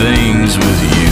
things with you.